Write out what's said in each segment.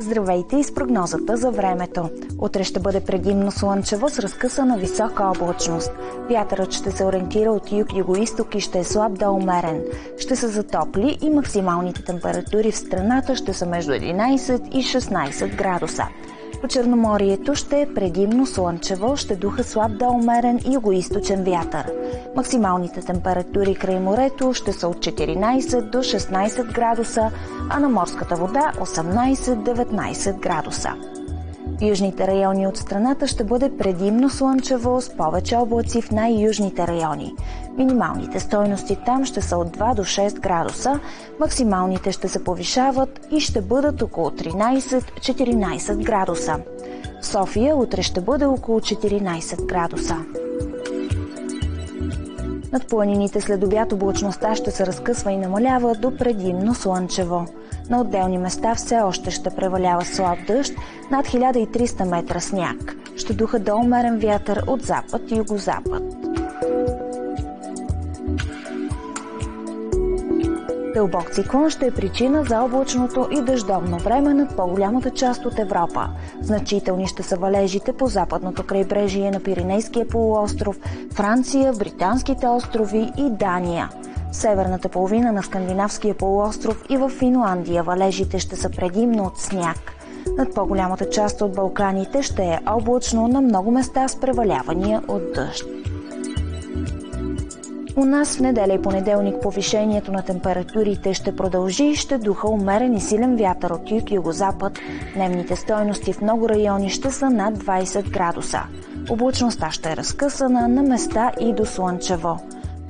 Здравейте и с прогнозата за времето. Утре ще бъде предимно слънчево с разкъсана висока облачност. Вятърът ще се ориентира от юг-юго-исток и ще е слаб да умерен. Ще се затопли и максималните температури в страната ще са между 11 и 16 градуса. По Черноморието ще е предимно слънчево, ще духа слаб да умерен и югоисточен вятър. Максималните температури край морето ще са от 14 до 16 градуса, а на морската вода 18-19 градуса. В южните райони от страната ще бъде предимно слънчево с повече облаци в най-южните райони. Минималните стойности там ще са от 2 до 6 градуса, максималните ще се повишават и ще бъдат около 13-14 градуса. В София утре ще бъде около 14 градуса. Над планините след обяд облачността ще се разкъсва и намалява до предимно слънчево. На отделни места все още ще превалява слаб дъжд, над 1300 метра сняг. Ще духа до умерен вятър от запад и югозапад. Дълбок циклон ще е причина за облачното и дъждовно време над по-голямата част от Европа. Значителни ще са валежите по западното крайбрежие на Пиренейския полуостров, Франция, Британските острови и Дания. В северната половина на Скандинавския полуостров и в Финландия валежите ще са предимно от сняг. Над по-голямата част от Балканите ще е облачно на много места с превалявания от дъжд. У нас в неделя и понеделник повишението на температурите ще продължи и ще духа умерен и силен вятър от юг и югозапад. Дневните стойности в много райони ще са над 20 градуса. Облачността ще е разкъсана на места и до слънчево.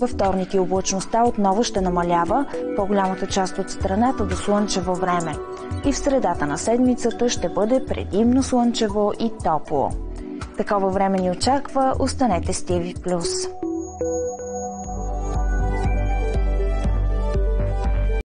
Във вторник и облачността отново ще намалява по-голямата част от страната до слънчево време. И в средата на седмицата ще бъде предимно слънчево и топло. Такова време ни очаква, останете с TV+.